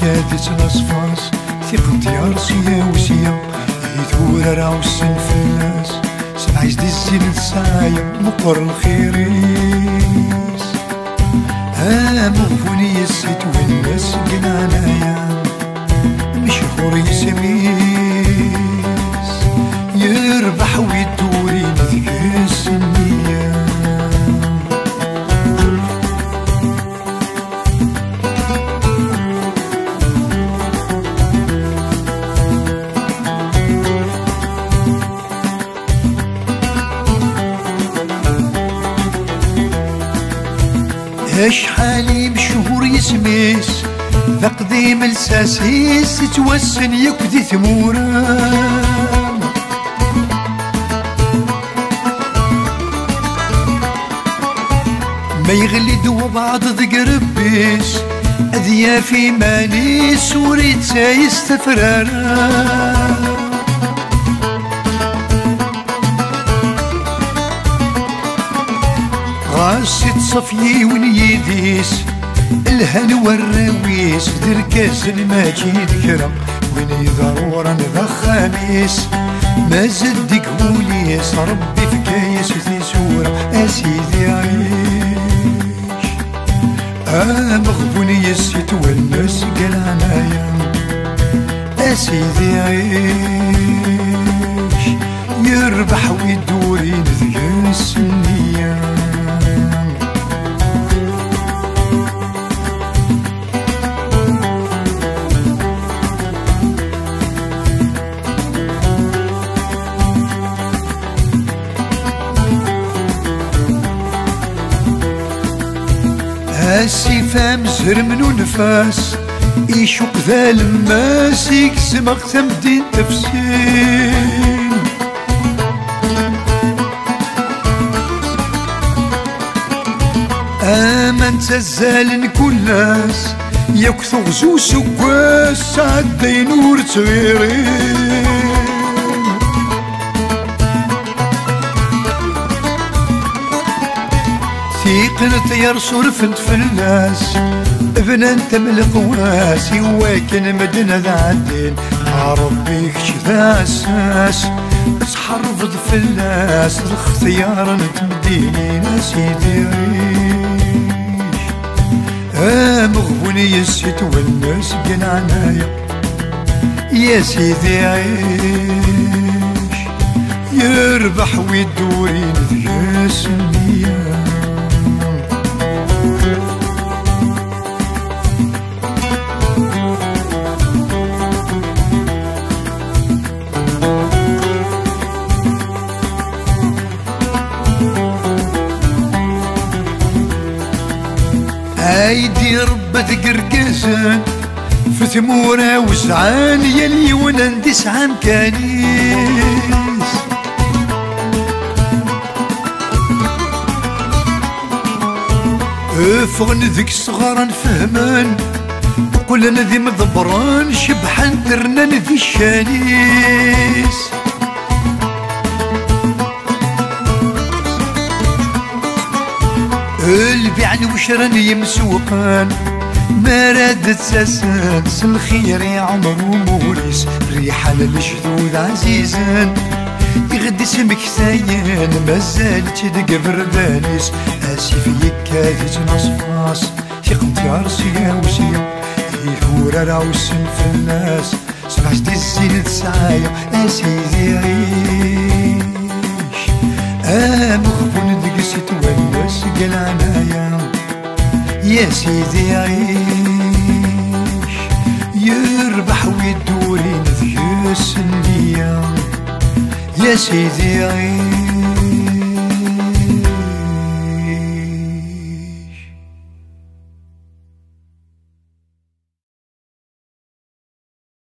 كادت نصفاس ثقت يا رسيا وسيا. يثور راوسن في الناس سعيش دي الزين سايا مقر الخيريس. ها مغفوني السيت حالي بشهور يسميس ذا قديم الساسيس توسن يكدي ثموران ما يغلي دو بعض ذق ربيس أذيا في مانيس وريت سايس تفراران غاسي صفي ونيديس الهن والرويس دركاز الماجيد كرم. وين ضرورا ذا خميس ما زدك وليس ربي في كايس في سورة. أسيدي عيش آه مغبوني السيت والناس قال عنايا أسيدي عيش يربح ويدوري ذي السنيه هاسي فام زهر منو نفاس يشوق ذا الماس يقسم اقسم دين تفسير. آمن تزال كل ناس. يكثو غزو سواس عدي نور تغيرين ثيقل طير صرفت في الناس. ابن تملق وراسي وكن مدن ذا عدين ربي كشذا أساس تحرفض في الناس. الاختيار نتمديني ناسي عيش آه مغبوني يسيت والناس قنعنايا يا سيدي عيش. يربح ويدوري نذيس النية ايدي ربة قرقزن في ثمورة وسعان يلي ونندس عن كانيس. افغن ذيك صغارا فهمان قلنا ذي مضبران شبحان ترنان ذي الشانيس. البيعن وشرن يمسوقان ما رادت ساسان الخير يا عمر وموريس ريحة للشذوذ عزيزان يغدي سمك ثايان مازال تدق بردانيس. اسف يكاذي نصفاس ثقمت يا رسيا وسيا يهور راوسن في الناس. سمعت الزين تسعايا اسيدي عيش تونس قال عنايا يا سيدي عيش يربح ويدوري نذيس النية يا سيدي عيش.